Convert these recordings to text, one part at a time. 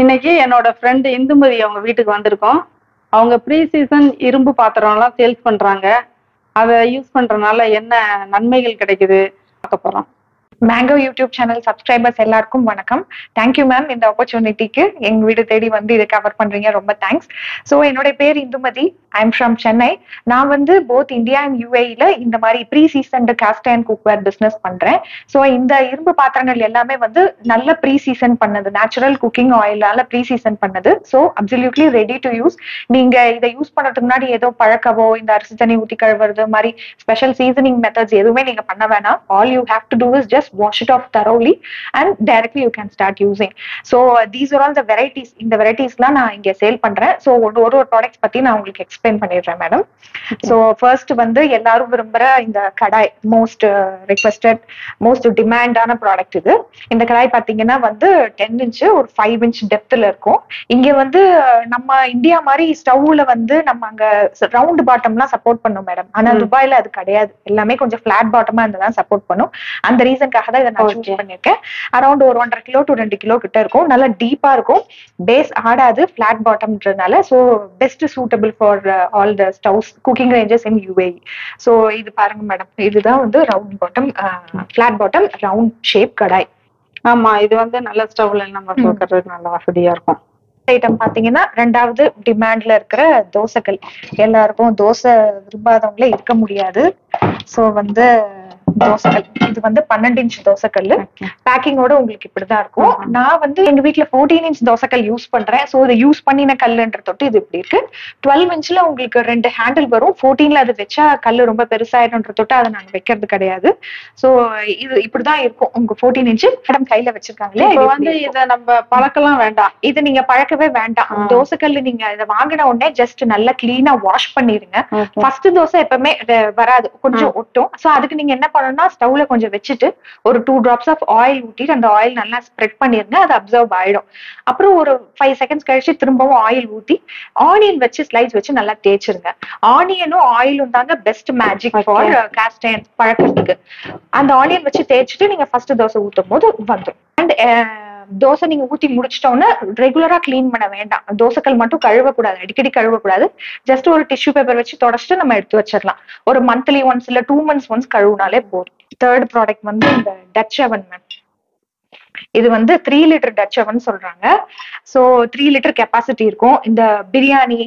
இன்னைக்கு என்னோட ஃப்ரெண்டு இந்துமதி அவங்க வீட்டுக்கு வந்திருக்கோம். அவங்க ப்ரீ சீசன் இரும்பு பாத்திரம்லாம் சேல்ஸ் பண்றாங்க. அதை யூஸ் பண்றதுனால என்ன நன்மைகள் கிடைக்குது பார்க்க போறோம். மேங்கோ யூடியூப் சேனல் சப்ஸ்கிரைபர்ஸ் எல்லாருக்கும் வணக்கம். தேங்க்யூ மேம் இந்த ஆப்பர்ச்சுனிட்டிக்கு எங்க வீடு தேடி வந்து இதை கவர் பண்றீங்க. ரொம்ப தேங்க்ஸ் ஸோ என்னோட பேர் Indumathi. I am from Chennai நான் வந்து போத் இந்தியா அண்ட் யூஏஇல இந்த மாதிரி pre season cast and cookware business பண்றேன். ஸோ இந்த இரும்பு பாத்திரங்கள் எல்லாமே வந்து நல்ல ப்ரீ சீசன் பண்ணது. நேச்சுரல் குக்கிங் ஆயிலால ப்ரீ சீசன் பண்ணது. So absolutely ready to use நீங்க இதை யூஸ் பண்றதுக்கு முன்னாடி ஏதோ பழக்கவோ இந்த அரிசி தண்ணி ஊத்தி கழுவுறது மாதிரி ஸ்பெஷல் சீசனிங் மெத்தட்ஸ் எதுவுமே நீங்க பண்ண வேணாம். All you have to do is just wash it off thoroughly and directly you can start using so these are all the varieties இந்த வெரைட்டிஸ்லாம் நான் இங்க சேல் பண்றேன். ஸோ ஒரு ஒரு ப்ராடக்ட்ஸ் பத்தி நான் உங்களுக்கு எக்ஸ்பிளைன் பண்ணிடுறேன் மேடம் ஸோ ஃபர்ஸ்ட் வந்து எல்லாரும் விரும்புற இந்த கடாய் மோஸ்ட் ரெக்வஸ்டட் மோஸ்ட் டிமாண்டான ப்ராடக்ட் இது. இந்த கடாய் பாத்தீங்கன்னா வந்து டென் இன்ச்சு ஒரு ஃபைவ் இன்ச் டெப்த்ல இருக்கும். இங்க வந்து நம்ம இந்தியா மாதிரி ஸ்டவ்ல வந்து நம்ம அங்க ரவுண்ட் பாட்டம்லாம் சப்போர்ட் பண்ணும் மேடம் ஆனா. துபாயில அது கிடையாது. எல்லாமே கொஞ்சம் ஃபிளாட் பாட்டமா இருந்ததான் சப்போர்ட் பண்ணும். அந்த ரீசன்காக தான் இதை நான். சூஸ் பண்ணிருக்கேன் அரௌண்ட் ஒரு ஒன்றரை கிலோ டு ரெண்டு கிலோ கிட்ட இருக்கும். நல்லா டீப்பா இருக்கும். பேஸ் ஆடாது flat பாட்டம்ன்றதுனால so best suitable for all the stoves cooking ranges in U A so இது பாருங்க மேடம் இதுதான் வந்து round bottom flat bottom round shape kadai. ஆமா இது வந்து நல்ல ஸ்டவ்ல நம்ம. கொடுக்கறது நல்ல வசதியா இருக்கும். ஐட்டம் பாத்தீங்கன்னா ரெண்டாவது டிமாண்ட்ல இருக்கிற தோசைகள். எல்லாருக்கும் தோசை விரும்பாதவங்களே இருக்க முடியாது. ஸோ வந்து தோசைகள். இது வந்து பன்னெண்டு இன்ச் தோசைக்கல் பேக்கிங்கோட உங்களுக்கு இப்படிதான் இருக்கும். நான் வந்து எங்க வீட்ல 14 இன்ச் தோசைக்கல் யூஸ் பண்றேன். ஸோ இதை யூஸ் பண்ணின கல்லுன்ற தொட்டு இது இப்படி இருக்கு. டுவெல் இன்ச்ல உங்களுக்கு ரெண்டு ஹேண்டில் வரும். 14ல அது வச்சா கல்லு ரொம்ப பெருசாயிடும்ன்ற தொட்டு அதை நாங்க வைக்கிறது கிடையாது. ஸோ இது இப்படிதான் இருக்கும். உங்க 14 இன்ச் மேடம் கையில வச்சிருக்காங்களே வந்து இத நம்ம பழக்கலாம் வேண்டாம். இது நீங்க பழக்கவே வேண்டாம். ஆ. தோசைக்கல்லு நீங்க இதை வாங்கின உடனே ஜஸ்ட் நல்லா கிளீனா வாஷ் பண்ணிருங்க. ஃபர்ஸ்ட் தோசை எப்பவுமே வராது. கொஞ்சம் ஒட்டும். சோ அதுக்கு நீங்க என்ன பண்ணணும்னா ஸ்டவ்ல கொஞ்சம் வச்சுட்டு ஒரு டூ டிராப்ஸ் ஆஃப் ஆயில் ஊட்டிட்டு அந்த ஆயில் நல்லா ஸ்ப்ரெட் பண்ணிருங்க. அது அப்சர்வ் ஆயிடும். அப்புறம் ஒரு ஃபைவ் செகண்ட்ஸ் கழிச்சு திரும்பவும் ஆயில் ஊத்தி ஆனியன் வச்சு ஸ்லைஸ் வச்சு நல்லா தேய்ச்சிருங்க. ஆனியனும் ஆயிலும் தாங்க பெஸ்ட் மேஜிக். ஃபார் கேஸ்ட் பழக்கிறதுக்கு அந்த ஆனியன் வச்சு தேய்ச்சிட்டு நீங்க ஃபர்ஸ்ட் தோசை ஊத்தும் போது வந்துடும் அண்ட் தோசை நீங்க ஊத்தி முடிச்சிட்டோன்னா ரெகுலரா கிளீன் பண்ண வேண்டாம். தோசைக்கல் மட்டும் கழுவக்கூடாது. அடிக்கடி கழுவக்கூடாது. ஜஸ்ட் ஒரு டிஷ்யூ பேப்பர் வச்சு தொடச்சிட்டு நம்ம எடுத்து வச்சிடலாம். ஒரு மந்த்லி ஒன்ஸ் இல்ல டூ மந்த்ஸ் ஒன்ஸ் கழுவுனாலே போதும். தேர்ட் ப்ராடக்ட் வந்து இந்த டச் அவன் மேம் இது வந்து த்ரீ லிட்டர் டச் அவன் சொல்றாங்க. ஸோ த்ரீ லிட்டர் கெப்பாசிட்டி இருக்கும். இந்த பிரியாணி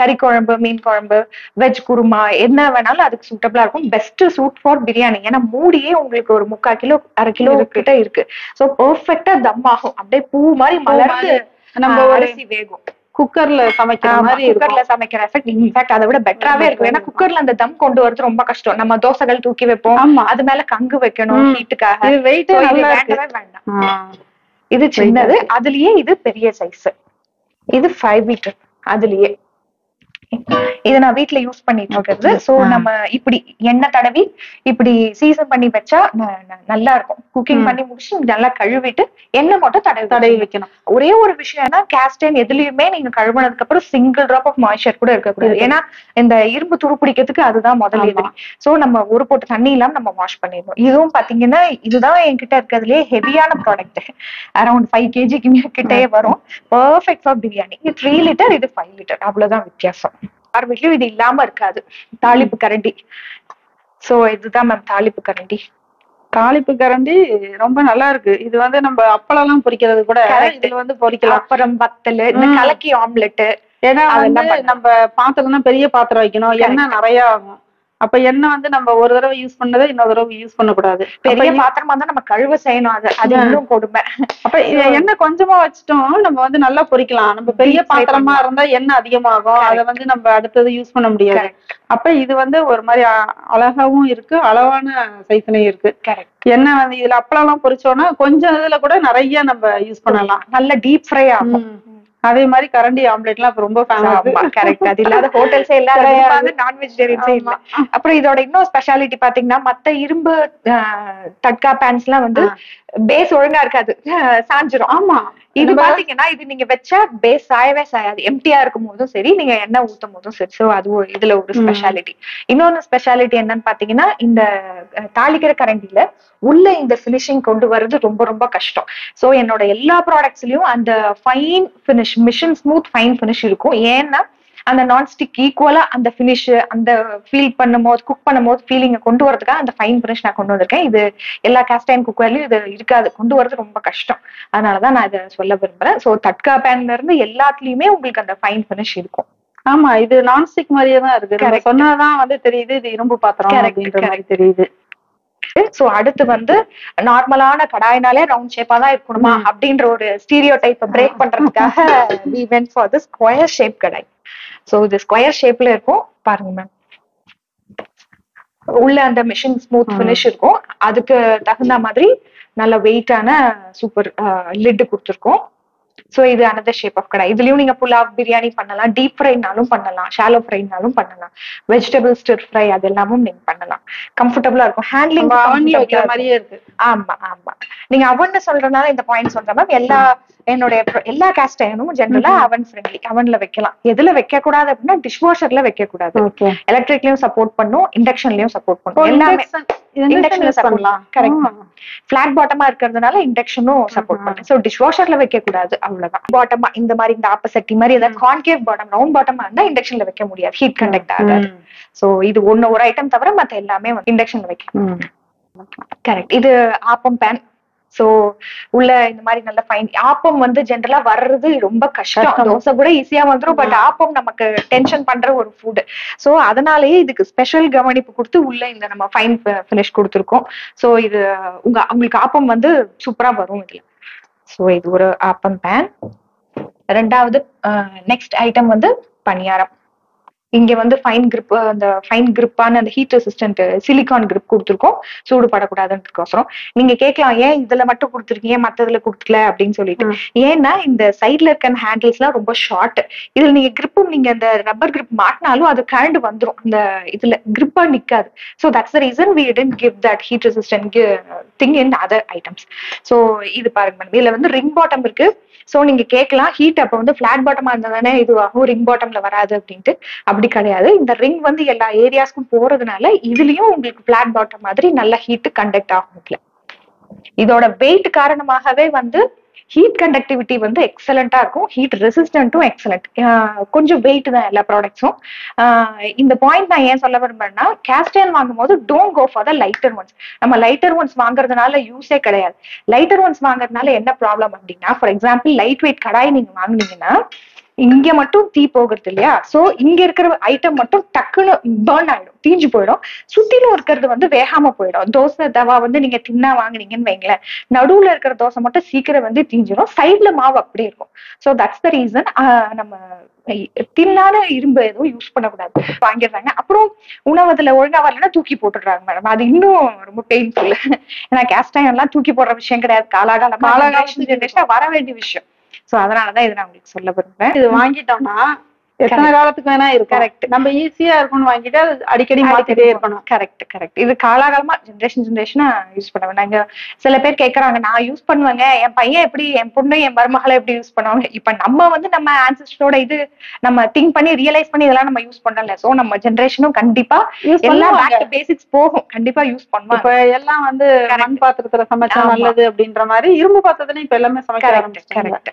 கறி குழம்பு மீன் குழம்பு வெஜ் குருமா என்ன வேணாலும் அதுக்கு சூட்டபிளா இருக்கும். Best suit for biryani. ஏன்னா மூடியே உங்களுக்கு ஒரு முக்கால் கிலோ அரை கிலோ. கிட்ட இருக்கு. ஸோ பெர்ஃபெக்டா தம் ஆகும். அப்படியே பூ மாதிரி மலர்ந்து நம்ம அரிசி வேகும். குக்கர்ல சமைக்கிற மாதிரி குக்கர்ல சமைக்கிற எஃபெக்ட் இன்ஃபேக்ட் அதை விட பெட்டராவே இருக்கும். ஏன்னா குக்கர்ல அந்த தம் கொண்டு வரது ரொம்ப கஷ்டம். நம்ம தோசைகள் தூக்கி வைப்போம். அது மேல கங்கு வைக்கணும். ஹீட்டுக்காக இது வெயிட் வேண்டவே வேண்டாம். இது சின்னது. அதுலயே இது பெரிய சைஸ் இது ஃபைவ் லிட்டர் அதுலயே. இது நான் வீட்ல யூஸ் பண்ணிட்டு இருக்கிறது. சோ. நம்ம இப்படி எண்ணெய் தடவி இப்படி சீசன் பண்ணி வச்சா நல்லா இருக்கும். குக்கிங். பண்ணி முடிச்சு நல்லா கழுவிட்டு எண்ணெய் மட்டும் தடவி தடவி வைக்கணும். ஒரே ஒரு விஷயம்னா கேஸ்டைன் எதுலயுமே நீங்க கழுவுனதுக்கு அப்புறம் சிங்கிள் டிராப் ஆஃப் மாய்ச்சர் கூட இருக்கக்கூடாது. இருக்கு. ஏன்னா இந்த இரும்பு துரு பிடிக்கிறதுக்கு அதுதான் முதல். எதிரி. சோ நம்ம ஒரு போட்டு தண்ணி இல்லாம நம்ம வாஷ் பண்ணிடணும். இதுவும் பாத்தீங்கன்னா இதுதான் என்கிட்ட இருக்கிறதுலே ஹெவியான ப்ராடக்ட் அரௌண்ட் ஃபைவ் கேஜிக்கு கிட்டயே வரும். Perfect for biryani. இது த்ரீ லிட்டர் இது ஃபைவ் லிட்டர் அவ்வளவுதான் வித்தியாசம். யார் வீட்லயும் இது இல்லாம இருக்காது தாளிப்பு கரண்டி சோ இதுதான் மேம் தாளிப்பு கரண்டி தாளிப்பு கரண்டி ரொம்ப நல்லா இருக்கு இது வந்து நம்ம அப்பளம் எல்லாம் பொரிக்கிறது கூட. இதுல வந்து பொரிக்கலாம் அப்புறம் வத்தல் இந்த. கலக்கி ஆம்லெட் ஏன்னா வந்து. நம்ம பாத்திரம்னா பெரிய பாத்திரம் வைக்கணும். எண்ணெய் நிறைய ஆகும் அப்ப எண்ணெய் வந்து நம்ம ஒரு தடவை யூஸ் பண்ணதை இன்னொரு தடவை யூஸ் பண்ணக்கூடாது. பெரிய பாத்திரமா இருந்தா நம்ம கழுவ செய்யணும் அது. அது. இன்னும் கொடுமை. அப்ப எண்ணெய் கொஞ்சமா வச்சிட்டோம் நம்ம வந்து நல்லா பொரிக்கலாம் நம்ம பெரிய பாத்திரமா. இருந்தா எண்ணெய் அதிகமாகும். அதை வந்து நம்ம அடுத்தது யூஸ் பண்ண முடியாது. அப்ப இது வந்து ஒரு மாதிரி அழகாவும் இருக்கு அளவான சைஸ்லயும் இருக்கு. எண்ணெய் வந்து இதுல அப்பளம் எல்லாம் பொரிச்சோம்னா கொஞ்சம் இதுல கூட நிறைய நம்ம யூஸ் பண்ணலாம். நல்ல டீப் ஃப்ரை ஆகும். அதே மாதிரி கரண்டி ஆம்லெட் எல்லாம் ரொம்ப கரெக்ட் அது இல்லாத ஹோட்டல்ஸே இல்ல கிடையாது. நான் வெஜிடேரியன்ஸே இல்ல. அப்புறம் இதோட இன்னும் ஸ்பெஷாலிட்டி பாத்தீங்கன்னா மத்த இரும்பு ஆஹ், தட்கா பேன்ஸ் எல்லாம் வந்து பேஸ் ஒழுங்கா இருக்காது. சாஞ்சிரும். ஆமா. இது பாத்தீங்கன்னா இது நீங்க வச்சா பேஸ் சாயவே சாயாது. எம்டியா இருக்கும் போதும் சரி நீங்க எண்ணெய் ஊத்தும் போதும் சரி. சோ அது இதுல ஒரு. ஸ்பெஷாலிட்டி இன்னொன்னு ஸ்பெஷாலிட்டி என்னன்னு பாத்தீங்கன்னா இந்த தாளிக்கிற கரண்டில உள்ள இந்த ஃபினிஷிங் கொண்டு வர்றது ரொம்ப ரொம்ப கஷ்டம். சோ என்னோட எல்லா ப்ராடக்ட்ஸ்லயும் அந்த fine finish machine smooth fine finish இருக்கும். ஏன்னா அந்த நான்ஸ்டிக் ஈக்குவலா அந்த ஃபினிஷ் அந்த ஃபீல் பண்ணும்போது குக் பண்ணும்போது ஃபீலிங்கை கொண்டு வரதுக்காக அந்த ஃபைன் ஃபினிஷ் நான் கொண்டு வந்திருக்கேன். இது எல்லா கேஸ்டைன் குக்கர்லயும் இது இருக்காது. கொண்டு வரது ரொம்ப கஷ்டம். அதனாலதான் நான் இதை சொல்ல விரும்புறேன். சோ தட்கா பேன்ல இருந்து எல்லாத்துலயுமே உங்களுக்கு அந்த ஃபைன் ஃபினிஷ் இருக்கும். ஆமா இது நான்ஸ்டிக் மாதிரியே தான் இருக்கு. சொன்னாதான் வந்து தெரியுது. இது இரும்பு பாத்திரம் அப்படின்ற மாதிரி தெரியுது. சோ அடுத்து வந்து நார்மலான கடாயினாலே ரவுண்ட் ஷேப்பா தான் இருக்கணுமா. அப்படின்ற ஒரு ஸ்டீரியோ டைப்பை பிரேக் பண்றதுக்காக we went for the square shape kadai. So இது ஸ்கொயர் ஷேப்ல இருக்கும். பாருங்க மேம் உள்ள அந்த மிஷின் ஸ்மூத். ஃபினிஷ் இருக்கும். அதுக்கு தகுந்த மாதிரி நல்ல வெயிட்டான சூப்பர் லிட் கொடுத்துருக்கோம். சோ இது அனதர் ஷேப் ஆஃப் கடை. இதுலயும் நீங்க புலாவ் பிரியாணி பண்ணலாம். டீப் ஃப்ரைனாலும் பண்ணலாம். ஷாலோ ஃப்ரைனாலும் பண்ணலாம். வெஜிடபிள் ஸ்டிர் ஃப்ரை அது எல்லாமும் நீங்க பண்ணலாம். கம்ஃபர்டபுளா இருக்கும். ஹேண்ட்லிங் மாதிரியே இருக்கு. ஆமா ஆமா. நீங்க அவன் சொல்றதுனால இந்த பாயிண்ட் சொல்றேன் மேம் எல்லா என்னுடைய pro- எல்லா கேஸ்ட் ஐனும் ஜென்ரலா. அவன் ஃப்ரெண்ட்லி அவன்ல வைக்கலாம் எதுல வைக்க கூடாது அப்படின்னா டிஷ் வாஷர்ல வைக்க கூடாது எலக்ட்ரிக்லயும் சப்போர்ட் பண்ணும் இண்டக்ஷன்லயும் சப்போர்ட் பண்ணும் எல்லாமே இண்டக்ஷன் Induction யூஸ் support. பண்ணலாம் Correct. ஆ. பிளாட் பாட்டமா இருக்கிறதுனால இண்டக்ஷனும் சப்போர்ட். பண்ணும் சோ டிஷ் வாஷர்ல வைக்க கூடாது அவ்வளவுதான் பாட்டமா இந்த மாதிரி இந்த ஆப்போசிட்டி மாதிரி ஏதாவது. கான்கேவ் பாட்டம் ரவுண்ட் பாட்டமா இருந்தா இண்டக்ஷன்ல வைக்க முடியாது ஹீட் கண்டக்ட் ஆகாது. சோ இது ஒண்ணு ஒரு ஐட்டம் தவிர மத்த எல்லாமே இண்டக்ஷன்ல வைக்கலாம். கரெக்ட் இது ஆப்பம் பேன் சோ உள்ள இந்த மாதிரி நல்ல ஃபைன் ஆப்பம் வந்து ஜென்ரலா வர்றது ரொம்ப கஷ்டம். தோசை கூட ஈஸியா வந்துரும் பட். ஆப்பம் நமக்கு டென்ஷன் பண்ற ஒரு ஃபுட் சோ அதனாலயே இதுக்கு ஸ்பெஷல் கவனிப்பு கொடுத்து உள்ள இந்த நம்ம ஃபைன் ஃபினிஷ் கொடுத்துருக்கோம். சோ இது உங்க உங்களுக்கு ஆப்பம் வந்து சூப்பரா வரும் இதுல. சோ இது ஒரு ஆப்பம் பேன் ரெண்டாவது நெக்ஸ்ட் ஐட்டம் வந்து பணியாரம். இங்க வந்து ஃபைன் grip அந்த ஃபைன் கிரிப்பான அந்த ஹீட் ரெசிஸ்டன்ட் சிலிகான் grip கொடுத்துருக்கோம். சூடு படக்கூடாதுன்றதுக்கோசரம். நீங்க கேட்கலாம் ஏன் இதுல மட்டும் கொடுத்துருக்கீங்க? மத்ததுல கொடுக்கல? அப்படின்னு சொல்லிட்டு. ஏன்னா இந்த சைட்ல இருக்க ஹேண்டில்ஸ் எல்லாம் ரொம்ப ஷார்ட் இதுல நீங்க கிரிப்பும் நீங்க அந்த ரப்பர் grip மாட்டினாலும் அது கழண்டு வந்துரும். அந்த இதுல கிரிப்பா நிக்காது. So that's the reason we tend give that heat resistant thing in other items so இது பாருங்க மேடம் இதுல வந்து ரிங் பாட்டம் இருக்கு. ஸோ நீங்க கேட்கலாம் ஹீட் அப்ப வந்து ஃபிளாட் பாட்டமா இருந்தா தானே இது ஆகும் ரிங் பாட்டம்ல வராது? அப்படின்ட்டு. அப்படி கிடையாது. இந்த ரிங் வந்து எல்லா ஏரியாஸ்க்கும் போறதுனால இதுலயும் உங்களுக்கு பிளாட் பாட்டம் மாதிரி நல்ல ஹீட் கண்டக்ட் ஆகும் இதோட வெயிட் காரணமாகவே வந்து ஹீட் கண்டக்டிவிட்டி வந்து எக்ஸலண்டா இருக்கும். ஹீட் ரெசிஸ்டன்ட்டும் எக்ஸலண்ட் கொஞ்சம் வெயிட் தான் எல்லா ப்ராடக்ட்ஸும் இந்த பாயிண்ட் நான் ஏன் சொல்ல விரும்புறேன்னா கேஸ்டன் வாங்கும் போது don't go for the lighter ones நம்ம லைட்டர் ஒன்ஸ் வாங்குறதுனால யூஸே கிடையாது. லைட்டர் ஒன்ஸ் வாங்குறதுனால என்ன ப்ராப்ளம் அப்படின்னா for example light weight kadai நீங்க வாங்கினீங்கன்னா இங்க மட்டும் தீ போகிறது இல்லையா? சோ இங்க இருக்கிற ஐட்டம் மட்டும் டக்குன்னு பேர்ன் ஆயிடும் தீஞ்சு போயிடும். சுத்திலும் இருக்கிறது வந்து வேகாம போயிடும். தோசை தவா வந்து நீங்க தின்னா வாங்குனீங்கன்னு வைங்களேன். நடுவுல இருக்கிற தோசை மட்டும் சீக்கிரம் வந்து தீஞ்சிடும் சைட்ல மாவு அப்படியே இருக்கும். சோ தட்ஸ் த ரீசன் நம்ம தின்னான இரும்பு எதுவும் யூஸ் பண்ணக்கூடாது. வாங்கிடுறாங்க. அப்புறம் உணவு அதுல ஒழுங்கா வரலன்னா தூக்கி போட்டுடுறாங்க மேடம் அது இன்னும் ரொம்ப பெயின்ஃபுல் ஏன்னா கேஸ்ட் எல்லாம் தூக்கி போடுற விஷயம் கிடையாது. காலாகாலமா ஜெனரேஷன் வர வேண்டிய விஷயம். சோ அதனாலதான் இதை நான் உங்களுக்கு சொல்ல விரும்புறேன். இது வாங்கிட்டோம்னா எத்தனை காலத்துக்கு வேணா இருக்கும். Correct. நம்ம ஈஸியா இருக்கும்னு வாங்கிட்டு அடிக்கடி மாத்திட்டே இருக்கணும். கரெக்ட் கரெக்ட் இது காலாகாலமா ஜென்ரேஷன் ஜென்ரேஷனா யூஸ் பண்ண வேண்டாங்க சில பேர் கேக்குறாங்க நான் யூஸ் பண்ணுவேங்க. என் பையன் எப்படி என் பொண்ணு என் மருமகளை எப்படி யூஸ் பண்ணுவாங்க? இப்ப நம்ம வந்து நம்ம ஆன்சஸ்டரோட இது நம்ம திங்க் பண்ணி ரியலைஸ் பண்ணி இதெல்லாம் நம்ம யூஸ் பண்ணல. சோ நம்ம ஜென்ரேஷனும் கண்டிப்பா எல்லாம் பேக் பேசிக்ஸ் போகும். கண்டிப்பா யூஸ் பண்ணுவாங்க. இப்ப எல்லாம் வந்து. மண் பாத்திரத்துல சமைச்சா. நல்லது அப்படின்ற மாதிரி இரும்பு பாத்திரத்துலயும் இப்ப எல்லாமே சமைக்க கரெக்ட் கரெக்ட்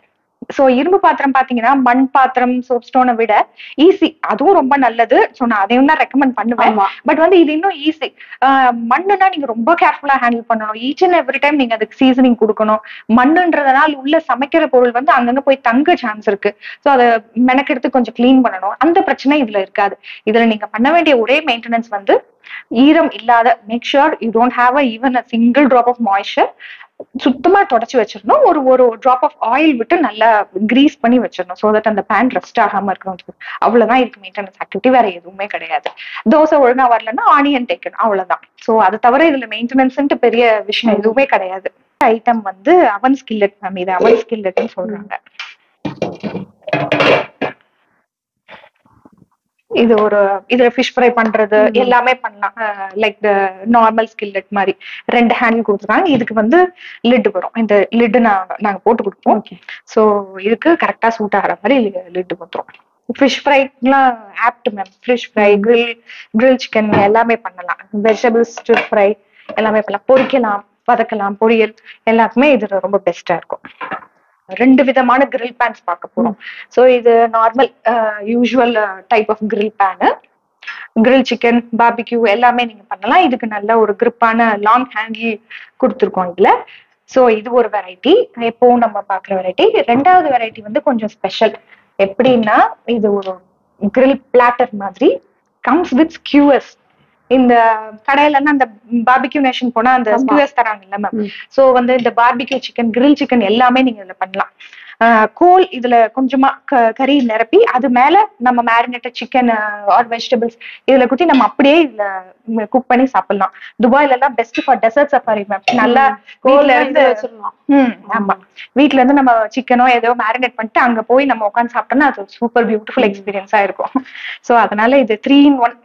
சோ இரும்பு பாத்திரம் பாத்தீங்கன்னா மண் பாத்திரம் சோப் ஸ்டோனை விட ஈஸி அதுவும் ரொம்ப நல்லது. சோ நான் அதையும் தான் ரெக்கமெண்ட் பண்ணுவேன். பட் வந்து இது இன்னும் ஈஸி மண்ணுனா நீங்க ரொம்ப கேர்ஃபுல்லா ஹேண்டில் பண்ணணும். ஈச் அண்ட் எவ்ரி டைம் நீங்க அதுக்கு சீசனிங் கொடுக்கணும். மண்ணுன்றதுனால உள்ள சமைக்கிற பொருள் வந்து அங்கங்க போய் தங்க சான்ஸ் இருக்கு. ஸோ அதை மெனக்கெடுத்து கொஞ்சம் க்ளீன் பண்ணணும். அந்த பிரச்சனை இதுல இருக்காது. இதுல நீங்க பண்ண வேண்டிய ஒரே மெயின்டெனன்ஸ் வந்து ஈரம் இல்லாத make sure you don't have a even a single drop of moisture சுத்தமா தொடச்சு வச்சிடணும். ஒரு ஒரு ட்ராப் ஆஃப் ஆயில் விட்டு நல்லா கிரீஸ் பண்ணி வச்சிடணும். ஸோ தட் அந்த பேன் ரெஸ்ட் ஆகாம இருக்கணும். அவ்வளவுதான் இருக்கு மெயின்டெனன்ஸ் ஆக்டிவிட்டி வேற எதுவுமே கிடையாது. தோசை ஒழுங்கா வரலன்னா ஆனியன் டேக்கணும் அவ்வளவுதான். சோ அது தவிர இதுல மெயின்டெனன்ஸ்ன்ட்டு பெரிய விஷயம் எதுவுமே கிடையாது. ஐட்டம் வந்து அவன் ஸ்கில்லட் மேம் இது அவன் ஸ்கில்லட்னு சொல்றாங்க. இது ஒரு இதுல ஃபிஷ் ஃப்ரை பண்றது. எல்லாமே பண்ணலாம். லைக் த நார்மல் ஸ்கில்லெட் மாதிரி. ரெண்டு ஹேண்டில் கொடுத்துருக்காங்க. இதுக்கு வந்து லிட் வரும். இந்த லிட் நான் நாங்க போட்டு கொடுப்போம். ஓகே ஸோ இதுக்கு கரெக்டா சூட் ஆகிற மாதிரி லிட் வந்துரும் fish ஃப்ரைலாம் apt ma'am fish fry grill grill chicken எல்லாமே பண்ணலாம். வெஜிடபிள்ஸ் ஃப்ரை எல்லாமே பண்ணலாம். பொரிக்கலாம் வதக்கலாம் பொரியல் எல்லாருக்குமே இது ரொம்ப பெஸ்டா இருக்கும். ரெண்டு விதமான கிரில் பேன்ஸ் பார்க்க போறோம். ஸோ இது normal usual type of grill pan grill chicken barbecue எல்லாமே நீங்க பண்ணலாம். இதுக்கு நல்ல ஒரு கிரிப்பான லாங் ஹேண்டில் கொடுத்துருக்கோம் இதுல. ஸோ இது ஒரு வெரைட்டி எப்பவும் நம்ம பார்க்குற வெரைட்டி ரெண்டாவது வெரைட்டி வந்து கொஞ்சம் ஸ்பெஷல் எப்படின்னா இது ஒரு கிரில் பிளாட்டர் மாதிரி கம்ஸ் வித் ஸ்கியூஎஸ் இந்த கடையில அந்த பார்பிக்யூ நேஷன் போனா அந்த. ஸ்கியூஎஸ் தராங்கல்ல மேம். சோ வந்து இந்த பார்பிக்யூ சிக்கன் grill சிக்கன் எல்லாமே நீங்க இதுல பண்ணலாம். கோல் இதுல கொஞ்சமா கறி நிரப்பி அது மேல நம்ம மேரினேட்டட் சிக்கன் ஆர் வெஜிடபிள்ஸ் இதுல குத்தி நம்ம அப்படியே இதுல குக் பண்ணி சாப்பிடலாம். துபாய்ல எல்லாம் best for desert safari ma'am நல்லா வீட்ல இருந்து ஆமா. வீட்ல இருந்து நம்ம சிக்கனோ ஏதோ மேரினேட் பண்ணிட்டு அங்க போய் நம்ம உட்காந்து சாப்பிட்டோம்னா அது சூப்பர் பியூட்டிஃபுல் எக்ஸ்பீரியன்ஸா இருக்கும். சோ அதனால இது three in one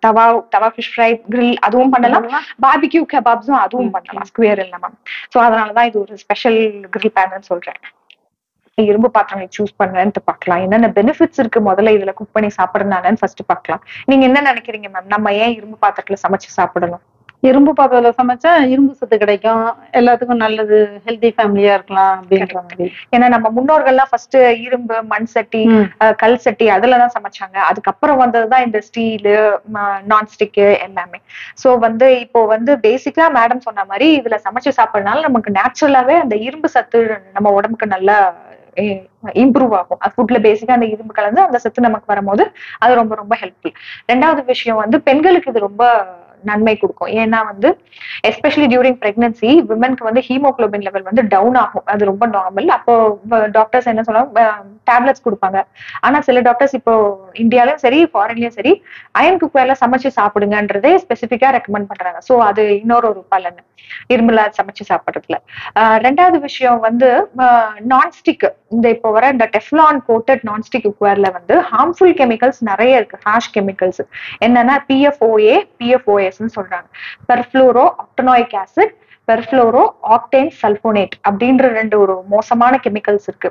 tawa tawa fish fry grill அதுவும் பண்ணலாம் பார்பிக்யூ கபாப்ஸும் அதுவும். பண்ணலாம் ஸ்கொயர் இல்லாம சோ அதனாலதான் இது ஒரு ஸ்பெஷல் grill பேனு சொல்றேன் இரும்பு பாத்திரங்களை சூஸ் பண்ணுவேன்ட்டு பார்க்கலாம் என்னென்ன பெனிஃபிட்ஸ் இருக்கு முதல்ல இதுல குக் பண்ணி சாப்பிடறதுனாலன்னு ஃபர்ஸ்ட் பார்க்கலாம் நீங்க என்ன நினைக்கிறீங்க மேம் நம்ம ஏன் இரும்பு பாத்திரத்துல சமைச்சு சாப்பிடணும் இரும்பு பாத்திரத்துல சமைச்சா இரும்பு சத்து கிடைக்கும். எல்லாத்துக்கும் நல்லது ஹெல்தி ஃபேமிலியா இருக்கலாம் அப்படின்ற மாதிரி. ஏன்னா நம்ம முன்னோர்கள்லாம் ஃபர்ஸ்ட் இரும்பு மண் சட்டி கல் சட்டி அதுல தான் சமைச்சாங்க. அதுக்கப்புறம் வந்ததுதான் இந்த ஸ்டீலு நான்ஸ்டிக்கு எல்லாமே. சோ வந்து இப்போ வந்து பேசிக்கா மேடம் சொன்ன மாதிரி இதுல சமைச்சு சாப்பிடறதுனால நமக்கு நேச்சுரலாவே அந்த இரும்பு சத்து நம்ம உடம்புக்கு நல்லா இம்ப்ரூவ் ஆகும். ஃபுட்ல பேசிக்கா அந்த இரும்பு கலந்து அந்த சத்து நமக்கு வரும்போது அது ரொம்ப ரொம்ப ஹெல்ப்ஃபுல் ரெண்டாவது விஷயம் வந்து பெண்களுக்கு இது ரொம்ப நன்மை கொடுக்கும். ஏன்னா வந்து எஸ்பெஷலி டியூரிங் பிரெக்னன்சி விமனுக்கு வந்து ஹீமோகுளோபின் லெவல் வந்து டவுன் ஆகும். அது ரொம்ப நார்மல் அப்போ டாக்டர்ஸ் என்ன சொல்லுவாங்க? டேப்லெட்ஸ் கொடுப்பாங்க. ஆனா சில டாக்டர்ஸ் இப்போ இந்தியாலயும் சரி ஃபாரின்லயும் சரி அயன் குக்வேர்ல சமைச்சு சாப்பிடுங்கன்றதே ஸ்பெசிஃபிக்கா ரெக்கமெண்ட் பண்றாங்க. சோ அது இன்னொரு ஒரு பலன். இரும்புல சமைச்சு சாப்பிடுறதுல. ரெண்டாவது விஷயம் வந்து நான்ஸ்டிக் இந்த இப்போ வர இந்த டெஃப்லான் கோட்டட் நான்ஸ்டிக் குக்வேர்ல வந்து ஹார்ம்ஃபுல் கெமிக்கல்ஸ் நிறைய இருக்கு. ஹாஷ் கெமிக்கல்ஸ் என்னன்னா பிஎஃப்ஓஏ பிஎஃப்ஓஎஸ்ன்னு சொல்றாங்க. பெர்ஃப்ளூரோ ஆக்டனாயிக் ஆசிட் பெர்ஃப்ளோரோ ஆக்டேன் சல்போனேட் அப்படின்ற ரெண்டு ஒரு மோசமான கெமிக்கல்ஸ் இருக்கு.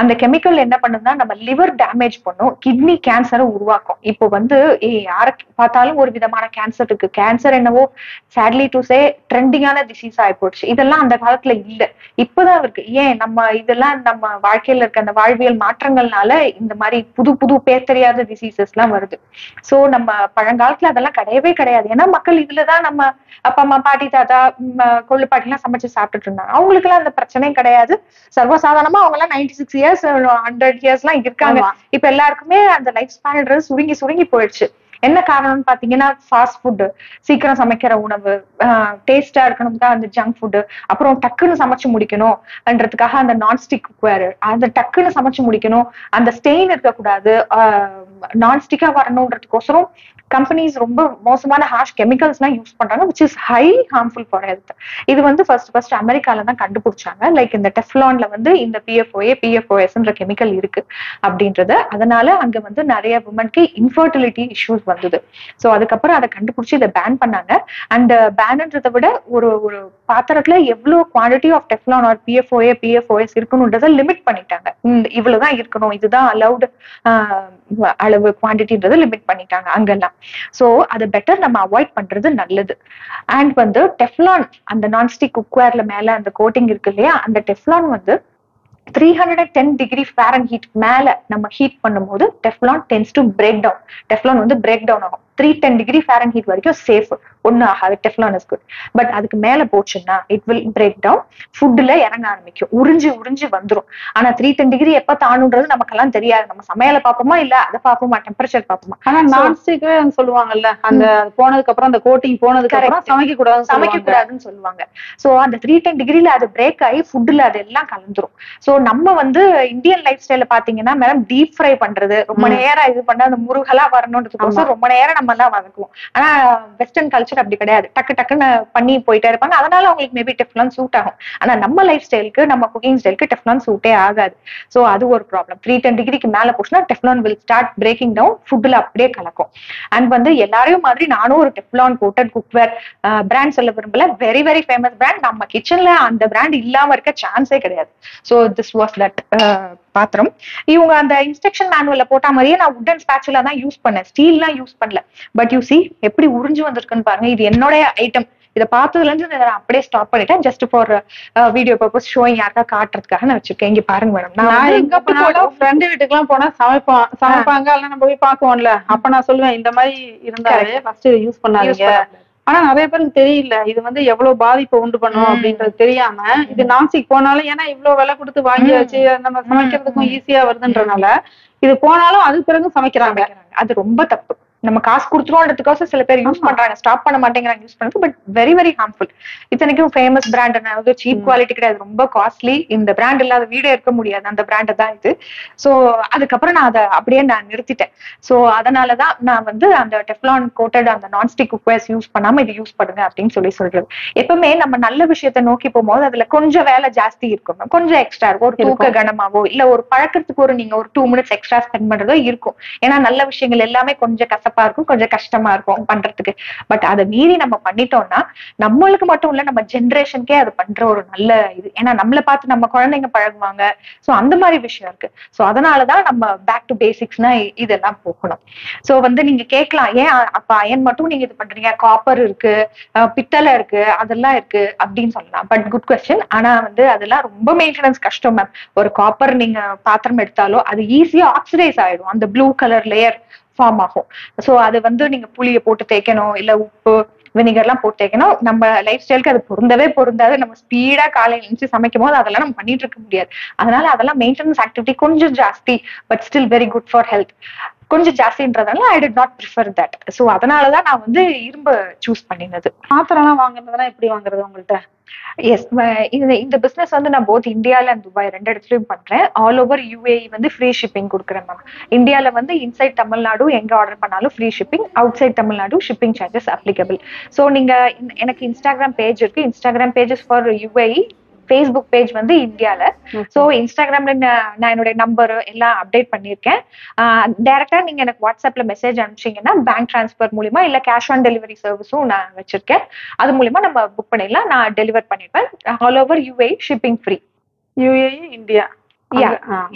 அந்த கெமிக்கல் என்ன பண்ணுதுன்னா நம்ம லிவர் டேமேஜ் பண்ணும் கிட்னி கேன்சரை உருவாக்கும். இப்போ வந்து யாரை பார்த்தாலும் ஒரு விதமான கேன்சர் இருக்கு. கேன்சர் என்னவோ சேட்லி டு சே ட்ரெண்டிங்கான டிசீஸ் ஆகி போச்சு. இதெல்லாம் அந்த காலத்துல இல்ல. இப்பதான் இருக்கு. ஏன்? நம்ம இதெல்லாம் நம்ம வாழ்க்கையில இருக்க அந்த வாழ்வியல் மாற்றங்கள்னால இந்த மாதிரி புது புது பேர் தெரியாத டிசீசஸ் எல்லாம் வருது. சோ நம்ம பழங்காலத்துல அதெல்லாம் கிடையவே கிடையாது. ஏன்னா மக்கள் இதுலதான் நம்ம அப்பா அம்மா பாட்டி தாத்தா கொள்ளுப்பாட்டி எல்லாம் சமைச்சு சாப்பிட்டுட்டு இருந்தாங்க. அவங்களுக்கு எல்லாம் அந்த பிரச்சனையும் கிடையாது. சர்வசாதாரணமா அவங்க எல்லாம் ninety six years hundred years எல்லாம் இருக்காங்க. இப்ப எல்லாருக்குமே அந்த லைஃப் ஸ்பேன்ன்றது சுருங்கி சுருங்கி போயிடுச்சு. என்ன காரணம்னு பாத்தீங்கன்னா ஃபாஸ்ட் ஃபுட் சீக்கிரம் சமைக்கிற உணவு டேஸ்டா இருக்கணும்தான் அந்த ஜங்க் ஃபுட் அப்புறம் டக்குன்னு சமைச்சு முடிக்கணும்ன்றதுக்காக அந்த நான்ஸ்டிக் குக்வேர் அந்த டக்குன்னு சமைச்சு முடிக்கணும். அந்த ஸ்டெயின் இருக்கக்கூடாது. நான்ஸ்டிக்கா வரணுன்றதுக்கோசரம் கம்பெனிஸ் ரொம்ப மோசமான ஹாஷ் கெமிக்கல்ஸ்லாம் யூஸ் பண்றாங்க which is high harmful for health இது வந்து ஃபர்ஸ்ட் ஃபர்ஸ்ட் அமெரிக்கால தான் கண்டுபிடிச்சாங்க. லைக் இந்த டெஃப்லான்ல வந்து இந்த பிஎஃப்ஓஏ பிஎஃப்ஓஎஸ்ன்ற கெமிக்கல் இருக்கு அப்படின்றது. அதனால அங்க வந்து நிறைய உமன்க்கு இன்ஃபர்டிலிட்டி இஷ்யூஸ் வந்தது. ஸோ அதுக்கப்புறம் அதை கண்டுபிடிச்சி இதை பேன் பண்ணாங்க. அண்ட் பேனுன்றதை uh, விட ஒரு ஒரு பாத்திரத்துல எவ்வளவு quantity of Teflon or PFOA PFOS இருக்கணுன்றதை limit பண்ணிட்டாங்க. இவ்வளவுதான் இருக்கணும். இதுதான் அலௌடு uh, அளவு குவான்டிட்டின்றத லிமிட் பண்ணிட்டாங்க அங்கெல்லாம். சோ அதை பெட்டர் நம்ம அவாய்ட் பண்றது நல்லது. அண்ட் வந்து டெஃப்லான் அந்த நான்ஸ்டிக் குக்வேர்ல மேல அந்த கோட்டிங் இருக்கு இல்லையா? அந்த டெஃப்லான் வந்து three hundred and ten degree Fahrenheit மேல நம்ம ஹீட் பண்ணும்போது Teflon tends to break down Teflon வந்து பிரேக் டவுன் ஆகும். த்ரீ டென் டிகிரி ஃபேரன் ஹீட் வரைக்கும் சேஃப் ஒன்னும் ஆகாது. டெஃப்லான் இஸ் குட் பட் அதுக்கு மேல போச்சுன்னா இட் வில் பிரேக் டவுன் ஃபுட்ல இறங்க ஆரம்பிக்கும். உறிஞ்சு உறிஞ்சு வந்துரும். ஆனா த்ரீ டென் டிகிரி எப்ப தாணுன்றது நமக்கெல்லாம் தெரியாது. நம்ம சமையலை பார்ப்போமா? இல்ல அதை பார்ப்போமா? டெம்பரேச்சர் பார்ப்போமா? ஆனா நான்ஸ்டிக்கே சொல்லுவாங்கல்ல அந்த போனதுக்கு அப்புறம் அந்த கோட்டிங் போனதுக்கு அப்புறம். சமைக்க கூடாது சமைக்க கூடாதுன்னு சொல்லுவாங்க. சோ அந்த த்ரீ டென் டிகிரில அது பிரேக் ஆகி ஃபுட்ல அது எல்லாம் கலந்துரும். சோ நம்ம வந்து இந்தியன் லைஃப் ஸ்டைல பாத்தீங்கன்னா மேடம் டீப் ஃப்ரை பண்றது ரொம்ப. நேரம் இது பண்ண அந்த முருகலா வரணுன்றதுக்கோசம். ரொம்ப நேரம் நம்ம எல்லாம் வதக்குவோம் ஆனா வெஸ்டர்ன் கல்ச்சர் அப்படி கிடையாது. டக்கு டக்குன்னு பண்ணி போயிட்டே இருப்பாங்க. அதனால அவங்களுக்கு மேபி டெஃப்லான் சூட் ஆகும். ஆனா நம்ம லைஃப் ஸ்டைலுக்கு நம்ம குக்கிங் ஸ்டைலுக்கு டெஃப்லான் சூட்டே ஆகாது. ஸோ அது ஒரு ப்ராப்ளம் த்ரீ டென் டிகிரிக்கு மேல போச்சுன்னா Teflon will start breaking down ஃபுட்ல அப்படியே கலக்கும். அண்ட் வந்து எல்லாரையும் மாதிரி நானும் ஒரு டெஃப்லான் கோட்டட் குக்வேர் பிராண்ட் சொல்ல விரும்பல. வெரி வெரி ஃபேமஸ் பிராண்ட் நம்ம கிச்சன்ல அந்த பிராண்ட் இல்லாம இருக்க சான்ஸே கிடையாது. ஸோ திஸ் வாஸ் தட் பாத்திரம். இவங்க அந்த இன்ஸ்ட்ரக்ஷன் மேனுவல்ல போட்ட மாதிரியே நான் உட்டன் ஸ்பேச்சுல தான் யூஸ் பண்ணேன். ஸ்டீல்லாம் யூஸ் பண்ணல. பட் யூ சி எப்படி உறிஞ்சு வந்திருக்குன்னு பாருங்க. இது என்னோட ஐட்டம் இதை பார்த்ததுல இருந்து நான் அப்படியே ஸ்டாப் பண்ணிட்டேன். Just for video purpose showing யாருக்கா காட்டுறதுக்காக நான் வச்சிருக்கேன். இங்க பாருங்க மேடம் நான் எங்க போனாலும் ஃப்ரெண்டு வீட்டுக்கு எல்லாம் போனா சமைப்போம் சமைப்பாங்க. எல்லாம் நம்ம போய் பாக்குவோம்ல அப்ப நான் சொல்லுவேன் இந்த மாதிரி இருந்தாலே ஃபர்ஸ்ட் யூஸ் பண்ணாதீங்க. ஆனா நிறைய பேருக்கு தெரியல இது வந்து எவ்வளவு பாதிப்பை உண்டு பண்ணும். அப்படின்றது தெரியாம இது நாசிக் போனாலும் ஏன்னா இவ்வளவு விலை கொடுத்து வாங்கி ம். வச்சு நம்ம சமைக்கிறதுக்கும். ஈஸியா வருதுன்றனால இது போனாலும் அதுக்கு பிறகு சமைக்கிறாங்க அது ரொம்ப தப்பு நம்ம காசு கொடுத்துருவோன்றதுக்கோசம் சில பேர் யூஸ். பண்றாங்க. ஸ்டாப் பண்ண மாட்டேங்கிறாங்க யூஸ் பண்றது பட் வெரி வெரி ஹார்ம்ஃபுல் இத்தனைக்கும் ஃபேமஸ் பிராண்ட் அதாவது சீப். குவாலிட்டி கிடையாது. ரொம்ப காஸ்ட்லி இந்த பிராண்ட் இல்லாத வீடே இருக்க முடியாது. அந்த பிராண்ட் தான் இது. சோ அதுக்கப்புறம் நான் அதை அப்படியே நான் நிறுத்திட்டேன். சோ அதனாலதான் நான் வந்து அந்த டெஃப்லான் கோட்டட் அந்த நான்ஸ்டிக் குக்வேர்ஸ் யூஸ் பண்ணாம இது யூஸ் பண்ணுங்க அப்படின்னு சொல்லி சொல்றது. எப்பவுமே நம்ம நல்ல விஷயத்தை நோக்கி போகும்போது அதுல கொஞ்சம் வேலை ஜாஸ்தி இருக்கும். கொஞ்சம் எக்ஸ்ட்ரா இருக்கும். ஒரு தூக்க. கனமாவோ இல்ல ஒரு பழக்கத்துக்கு ஒரு நீங்க ஒரு டூ மினிட்ஸ் எக்ஸ்ட்ரா ஸ்பெண்ட் பண்றதோ இருக்கும். ஏன்னா நல்ல விஷயங்கள் எல்லாமே கொஞ்சம் கசப்பா இருக்கும் கொஞ்சம் கஷ்டமா இருக்கும் பண்றதுக்கு. பட் அதை மீறி நம்ம பண்ணிட்டோம்னா நம்மளுக்கு மட்டும் இல்ல நம்ம ஜென்ரேஷனுக்கே அது பண்ற ஒரு நல்ல இது. ஏன்னா நம்மளை பார்த்து நம்ம குழந்தைங்க பழகுவாங்க. சோ அந்த மாதிரி விஷயம் இருக்கு. சோ அதனாலதான் நம்ம பேக் டு பேசிக்ஸ்னா இதெல்லாம் போகணும். சோ வந்து நீங்க கேட்கலாம் ஏன் அப்ப அயன் மட்டும் நீங்க இது பண்றீங்க? காப்பர் இருக்கு பித்தளை இருக்கு அதெல்லாம் இருக்கு அப்படின்னு சொல்லலாம். பட் குட் கொஸ்டின் ஆனா வந்து அதெல்லாம் ரொம்ப மெயின்டெனன்ஸ் கஷ்டம் மேம் ஒரு காப்பர் நீங்க பாத்திரம் எடுத்தாலோ அது ஈஸியா ஆக்சிடைஸ் ஆயிடும். அந்த ப்ளூ கலர் லேயர் ஃபார்ம் ஆகும். சோ அது வந்து நீங்க புளியை போட்டு தேய்க்கணும் இல்ல உப்பு வினிகர் எல்லாம் போட்டு தேய்க்கணும். நம்ம லைஃப் ஸ்டைலுக்கு அது பொருந்தவே பொருந்தாது. நம்ம ஸ்பீடா காலையில எழுந்து சமைக்கும் போது அதெல்லாம் நம்ம பண்ணிட்டு இருக்க முடியாது. அதனால அதெல்லாம் மெயின்டெனன்ஸ் ஆக்டிவிட்டி கொஞ்சம் ஜாஸ்தி but still very good for health கொஞ்சம் ஜாஸ்தின்றதால I did not prefer that so அதனாலதான் நான் வந்து இரும்பு சூஸ் பண்ணினது. பாத்திரம் எல்லாம் வாங்குறதுனா எப்படி வாங்குறது உங்கள்ட்ட? எஸ் இந்த இந்த பிசினஸ் வந்து நான் போத் இந்தியால அண்ட் துபாய் ரெண்டு இடத்துலயும் பண்றேன். ஆல் ஓவர் யூஏ வந்து ஃப்ரீ ஷிப்பிங் கொடுக்குறேன் மேம் இந்தியால வந்து இன்சைட் தமிழ்நாடு எங்க ஆர்டர் பண்ணாலும் free shipping outside Tamil Nadu shipping charges applicable so நீங்க இந்த- எனக்கு இன்ஸ்டாகிராம் பேஜ் இருக்கு. Instagram pages for UAE Facebook page வந்து இந்தியால. ஸோ இன்ஸ்டாகிராம்ல நான் என்னுடைய நம்பர் எல்லாம் அப்டேட் பண்ணியிருக்கேன். டைரக்டா நீங்க எனக்கு வாட்ஸ்அப்ல மெசேஜ் அனுப்பிச்சீங்கன்னா பேங்க் ட்ரான்ஸ்ஃபர் மூலியமா இல்ல கேஷ் ஆன் டெலிவரி சர்வீஸும் நான் வச்சிருக்கேன். அது மூலியமா நம்ம புக் பண்ணிடலாம். நான் டெலிவர் பண்ணிடுவேன். All over UAE shipping free UAE India.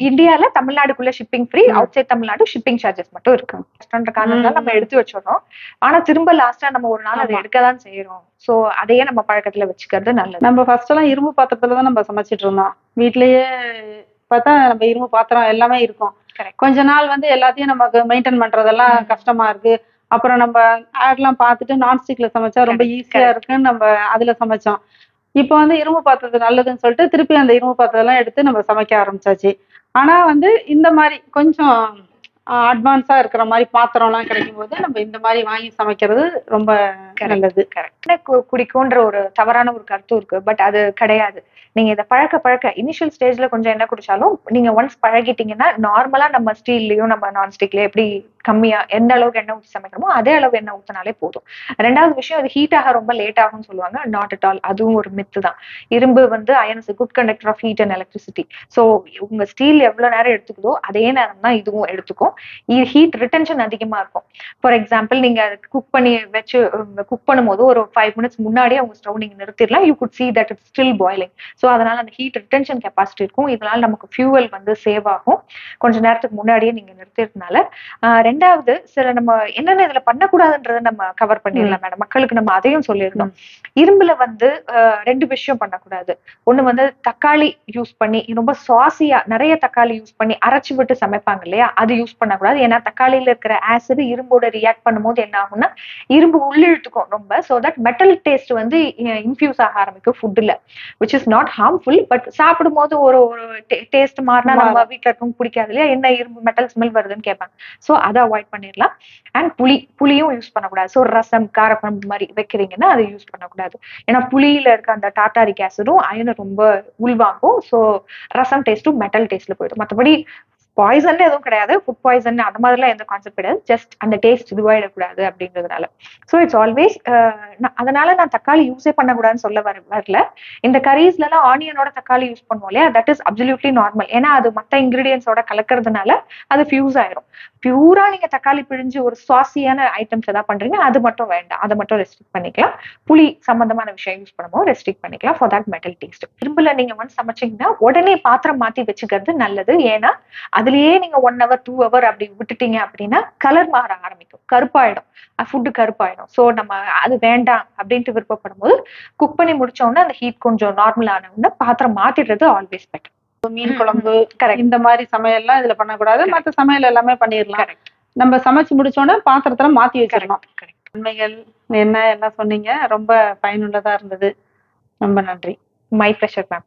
இந்தியால தமிழ்நாடுக்குள்ள shipping free. Outside Tamil Nadu shipping charges மட்டும் இருக்கு கஷ்டன்ற காரணத்தால நம்ம. எடுத்து வச்சிடுறோம் ஆனா திரும்ப லாஸ்டா நம்ம ஒரு நாள் அதை ஆமா. எடுக்க தான் செய்யறோம் சோ அதையே நம்ம பழக்கத்துல வச்சுக்கிறது நல்லது நம்ம ஃபர்ஸ்ட் எல்லாம் இரும்பு பாத்திரத்துல தான் நம்ம சமைச்சிட்டு இருந்தோம் வீட்லயே பார்த்தா நம்ம இரும்பு பாத்திரம் எல்லாமே இருக்கும். கொஞ்ச நாள் வந்து எல்லாத்தையும் நமக்கு மெயின்டைன் பண்றதெல்லாம். கஷ்டமா இருக்கு அப்புறம் நம்ம ஆட்லாம் பார்த்துட்டு நான்ஸ்டிக்ல சமைச்சா ரொம்ப ஈஸியா. இருக்குன்னு நம்ம அதுல சமைச்சோம் இப்போ வந்து இரும்பு பாத்திரத்து நல்லதுன்னு சொல்லிட்டு திருப்பி அந்த இரும்பு பாத்திரம்லாம் எடுத்து நம்ம சமைக்க ஆரம்பிச்சாச்சு. ஆனா வந்து இந்த மாதிரி கொஞ்சம் அட்வான்ஸா இருக்கிற மாதிரி பாத்திரம்லாம் கிடைக்கும் போது நம்ம இந்த மாதிரி வாங்கி சமைக்கிறது ரொம்ப. நல்லது. கரெக்ட் குடிக்கும்ன்ற ஒரு தவறான ஒரு கருத்தும் இருக்கு. பட் அது கிடையாது. நீங்க இதை பழக்க பழக்க இனிஷியல் ஸ்டேஜ்ல கொஞ்சம் என்ன குடிச்சாலும் நீங்க ஒன்ஸ் பழகிட்டீங்கன்னா நார்மலா நம்ம ஸ்டீல்லயும் நம்ம நான்ஸ்டிக்லயும் எப்படி கம்மியா எந்த அளவுக்கு எண்ணெய் ஊற்றி சமைக்கிறோமோ அதே அளவு எண்ணெய் ஊற்றினாலே போதும். ரெண்டாவது விஷயம் அது ஹீட் ஆக ரொம்ப லேட் ஆகும்னு சொல்லுவாங்க. நாட் அட் ஆல் அதுவும் ஒரு மித்து தான். இரும்பு வந்து irons good conductor of heat and electricity so உங்க ஸ்டீல் எவ்வளவு நேரம் எடுத்துக்குதோ அதே நேரம் தான் இதுவும் எடுத்துக்கும். ஹீட் ரிட்டன்ஷன் அதிகமா இருக்கும். ஃபார் எக்ஸாம்பிள் நீங்க குக் பண்ணி வச்சு குக் பண்ணும்போது ஒரு ஃபைவ் மினிட்ஸ் முன்னாடியே உங்க ஸ்டவ் நீங்க நிறுத்திடலாம். You could see that it's still boiling so அதனால அந்த ஹீட் ரிட்டன்ஷன் கெப்பாசிட்டி இருக்கும். இதனால நமக்கு ஃபியூவல் வந்து சேவ் ஆகும். கொஞ்ச நேரத்துக்கு முன்னாடியே நீங்க நிறுத்திறதுனால ரெண்டாவது சில நம்ம என்னென்ன இதுல பண்ணக்கூடாதுன்றதை நம்ம கவர் பண்ணிடலாம் மேடம் மக்களுக்கு நம்ம அதையும் சொல்லியிருந்தோம் இரும்புல வந்து ரெண்டு விஷயம் பண்ணக்கூடாது. ஒண்ணு வந்து தக்காளி யூஸ் பண்ணி ரொம்ப சுவாசியா நிறைய தக்காளி யூஸ் பண்ணி அரைச்சு விட்டு சமைப்பாங்க இல்லையா? அது யூஸ் பண்ணக்கூடாது. ஏன்னா தக்காளியில இருக்கிற ஆசிட் இரும்போட ரியாக்ட் பண்ணும்போது என்ன ஆகும்னா இரும்பு உள்ளிழுத்துக்கும் ரொம்ப. ஸோ தட் மெட்டல் டேஸ்ட் வந்து இன்ஃபியூஸ் ஆக ஆரம்பிக்கும் ஃபுட்டுல which is not harmful but சாப்பிடும் போது ஒரு ஒரு டேஸ்ட் மாறினா நம்ம. வீட்ல இருக்கவங்க பிடிக்காது இல்லையா? என்ன இரும்பு மெட்டல் ஸ்மெல் வருதுன்னு கேட்பாங்க. ஸோ அதை அவாய்ட் பண்ணிடலாம். அண்ட் புளி புளியும் யூஸ் பண்ணக்கூடாது. ஸோ ரசம் காரக்குழம்பு மாதிரி வைக்கிறீங்கன்னா அதை யூஸ் பண்ணக்கூடாது. ஏன்னா புளியில இருக்க அந்த டாட்டாரிக் ஆசிடும் அயனை ரொம்ப உள்வாங்கும். ஸோ ரசம் டேஸ்ட்டும் மெட்டல் டேஸ்ட்ல போயிடும். மற்றபடி பாய்சன் எதுவும் கிடையாது. ஃபுட் பாய்சன் அந்த மாதிரிலாம் எந்த கான்செப்ட் கிடையாது. ஜஸ்ட் அந்த டேஸ்ட் இதுவாயிடக்கூடாது அப்படிங்கிறதுனால. ஸோ இட்ஸ் ஆல்வேஸ் அதனால நான் தக்காளி யூஸே பண்ணக்கூடாதுன்னு சொல்ல வர வரல. இந்த கரீஸ்லலாம் ஆனியனோட தக்காளி யூஸ் பண்ணுவோம் இல்லையா? தட் இஸ் அப்சல்யூட்லி நார்மல் ஏன்னா அது மற்ற இன்கிரீடியன்ஸோட கலக்கறதுனால அது ஃபியூஸ் ஆயிரும். பியூரா நீங்க தக்காளி பிழிஞ்சு ஒரு சுவாசியான ஐட்டம்ஸ் ஏதாவது பண்றீங்க அது மட்டும் வேண்டாம். அதை மட்டும் ரெஸ்ட்ரிக்ட் பண்ணிக்கலாம். புளி சம்பந்தமான விஷயம் யூஸ் பண்ணும்போது ரெஸ்ட்ரிக்ட் பண்ணிக்கலாம். ஃபார் தட் மெட்டல் டேஸ்ட் இரும்புல நீங்க வந்து சமைச்சீங்கன்னா உடனே பாத்திரம் மாத்தி வச்சுக்கிறது நல்லது. ஏன்னா அதுலயே நீங்க ஒன் ஹவர் டூ ஹவர் அப்படி விட்டுட்டீங்க அப்படின்னா கலர் மாற ஆரம்பிக்கும். கருப்பாயிடும். ஃபுட்டு கருப்பாயிடும். ஸோ நம்ம அது வேண்டாம் அப்படின்ட்டு விருப்பப்படும் போது குக் பண்ணி முடிச்சோடனே அந்த ஹீட் கொஞ்சம் நார்மல் ஆன உடனே பாத்திரம் மாத்திடுறது ஆல்வேஸ் பெட்டர் மீன் குழம்பு கரெக்ட் இந்த மாதிரி சமையல்லாம் இதுல பண்ணக்கூடாது. மத்த சமையல் எல்லாமே பண்ணிடலாம் நம்ம சமைச்சு முடிச்சோடனே பாத்திரத்துல மாத்தி வச்சிடணும் நன்மைகள் என்ன எல்லாம் சொன்னீங்க? ரொம்ப பயனுள்ளதா இருந்தது. ரொம்ப நன்றி. My pressure ma'am